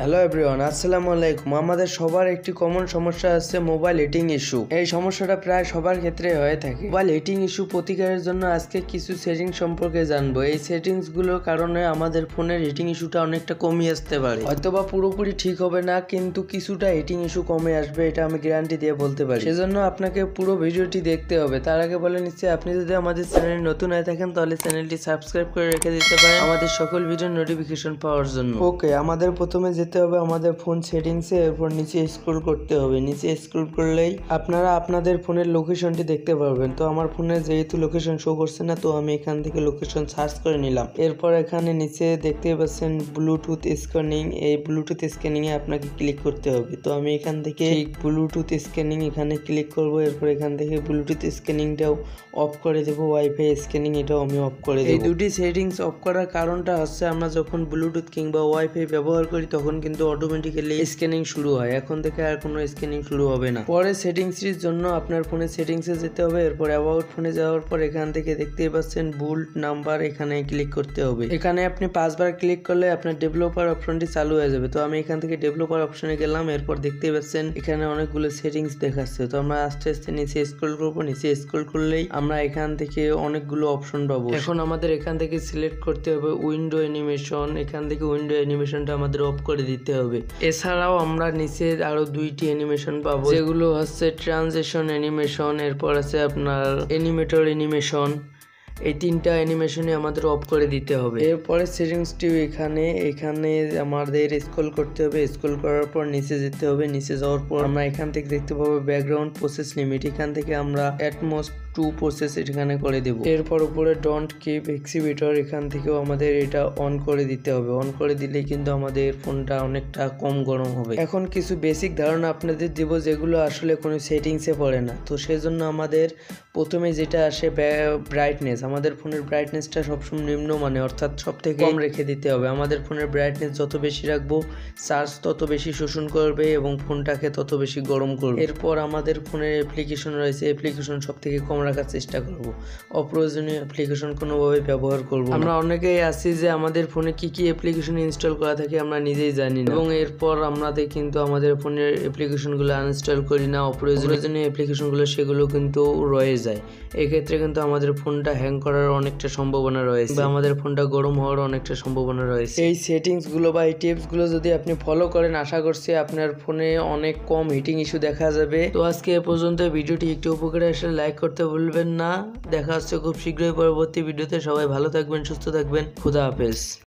Hello everyone আসসালামু আলাইকুম। আমাদের সবার একটি কমন সমস্যা আছে মোবাইল হিটিং ইস্যু এই সমস্যাটা প্রায় সবার ক্ষেত্রে হয়ে থাকে। মোবাইল হিটিং ইস্যু প্রতিকারের জন্য আজকে কিছু সেটিং সম্পর্কে জানব। এই সেটিংসগুলোর কারণে আমাদের ফোনের হিটিং ইস্যুটা অনেকটা কমিয়ে আসতে পারে। হয়তোবা পুরোপুরি ঠিক হবে না, কিন্তু কিছুটা হিটিং ইস্যু কমে আসবে, এটা আমি গ্যারান্টি দিয়ে বলতে পারি। সেজন্য আপনাকে পুরো ভিডিওটি দেখতে হবে। তার আগে বলে নিচ্ছি, আপনি যদি আমাদের চ্যানেল নতুন হয়ে থাকেন, তাহলে চ্যানেলটি সাবস্ক্রাইব করে রেখে দিতে পারেন আমাদের সকল ভিডিওর নোটিফিকেশন পাওয়ার জন্য। ওকে আমাদের প্রথমে যেতে হবে আমাদের ফোন সেটিংসে এরপর নিচে স্ক্রল করতে হবে। নিচে স্ক্রল করলেই আপনারা আপনাদের ফোনের লোকেশনটি দেখতে পারবেন। তো আমার ফোনে যেহেতু লোকেশন শো করছে না তো আমি এখান থেকে লোকেশন সার্চ করে নিলাম। এরপর এখানে নিচে দেখতে পাচ্ছেন ব্লুটুথ স্ক্যানিং এই ব্লুটুথ স্ক্যানিং এ আপনাকে ক্লিক করতে হবে। তো আমি এখান থেকে ব্লুটুথ স্ক্যানিং এখানে ক্লিক করব। এরপর এখান থেকে ব্লুটুথ স্ক্যানিংটাও অফ করে দেব। ওয়াইফাই স্ক্যানিং এটাও আমি অফ করে দেব। এই দুটি সেটিংস অফ করার কারণটা হচ্ছে আমরা যখন ব্লুটুথ কিংবা ওয়াইফাই ব্যবহার করি তখন কিন্তু অটোমেটিক্যালি স্ক্যানিং শুরু হয়। এখন থেকে আর কোনো স্ক্যানিং শুরু হবে না। পরে সেটিংসটির জন্য আপনার ফোনে সেটিংসে যেতে হবে। এরপর অ্যাবাউট ফোনে যাওয়ার পর এখান থেকে দেখতেই পাচ্ছেন বুল্ট নাম্বার এখানে ক্লিক করতে হবে। এখানে আপনি পাঁচবার ক্লিক করলে আপনার ডেভেলপার অপশনটি চালু হয়ে যাবে। তো আমি এখান থেকে ডেভেলপার অপশনে গেলাম। এরপর দেখতেই পাচ্ছেন এখানে অনেকগুলো সেটিংস দেখাচ্ছে। তো আমরা আস্তে আস্তে নিচে স্ক্রল করব। নিচে স্ক্রল করলেই আমরা এখান থেকে অনেকগুলো অপশন পাবো। এখন আমাদের এখান থেকে সিলেক্ট করতে হবে উইন্ডো অ্যানিমেশন। এখান থেকে উইন্ডো অ্যানিমেশনটা আমাদের অফ করে দিতে হবে। এছাড়াও আমরা নিচে আরও দুইটি অ্যানিমেশন পাবো। যেগুলো হচ্ছে ট্রানজেকশন অ্যানিমেশন এরপর আছে আপনার অ্যানিমেটর অ্যানিমেশন এই তিনটা অ্যানিমেশনে আমাদের অফ করে দিতে হবে। এরপরে সেটিংসটি এখানে। এখানে আমাদের স্ক্রল করতে হবে। স্ক্রল করার পর নিচে যেতে হবে। নিচে যাওয়ার পর আমরা এখান থেকে দেখতে পাবো ব্যাকগ্রাউন্ড প্রসেস লিমিট এখান থেকে আমরা অ্যাটমোস্ট টু প্রসেস এখানে করে দেব। এরপর উপরে ডোন্ট কিপ এক্সিবিটর এখান থেকেও আমাদের এটা অন করে দিতে হবে। অন করে দিলে কিন্তু আমাদের ফোনটা অনেকটা কম গরম হবে। এখন কিছু বেসিক ধারণা আপনাদের দিব যেগুলো আসলে কোনো সেটিংসে পড়ে না। তো সেজন্য আমাদের প্রথমে যেটা আসে ব্রাইটনেস আমাদের ফোনের ব্রাইটনেসটা সবসময় নিম্ন মানে অর্থাৎ সব থেকে কম রেখে দিতে হবে। আমাদের ফোনের ব্রাইটনেস যত বেশি রাখব চার্জ তত বেশি শোষণ করবে এবং ফোনটাকে তত বেশি গরম করবে। এরপর আমাদের ফোনের অ্যাপ্লিকেশন রয়েছে। অ্যাপ্লিকেশন সব থেকে কম রাখার চেষ্টা করব। অপ্রয়োজনীয় অ্যাপ্লিকেশন কোনোভাবে ব্যবহার করব আমরা অনেকেই আছি যে আমাদের ফোনে কি কি অ্যাপ্লিকেশন ইনস্টল করা থাকে আমরা নিজেই জানি না। এবং এরপর আমাদের কিন্তু আমাদের ফোনের অ্যাপ্লিকেশনগুলো আনইনস্টল করি না অপ্রয়োজনীয় অ্যাপ্লিকেশনগুলো সেগুলো কিন্তু রয়ে যায়। এক্ষেত্রে কিন্তু আমাদের ফোনটা হ্যাং করার অনেকটা সম্ভাবনা রয়েছে। বা আমাদের ফোনটা গরম হওয়ার অনেকটা সম্ভাবনা রয়েছে। এই সেটিংসগুলো বা এই টিপসগুলো যদি আপনি ফলো করেন আশা করছি আপনার ফোনে অনেক কম হিটিং ইস্যু দেখা যাবে। তো আজকে এ পর্যন্ত ভিডিওটি একটু উপকারে আসলে লাইক করতে ভুলবেন না। দেখা হচ্ছে খুব শীঘ্রই পরবর্তী ভিডিওতে। সবাই ভালো থাকবেন, সুস্থ থাকবেন। খুদা হাফেজ।